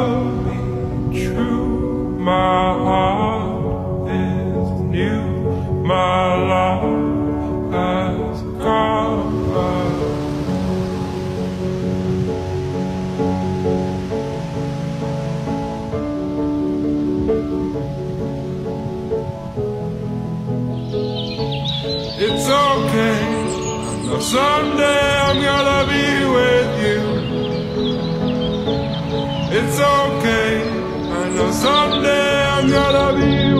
True, my heart is new. My love has come. It's okay. Someday It's okay. I know someday I'm gonna be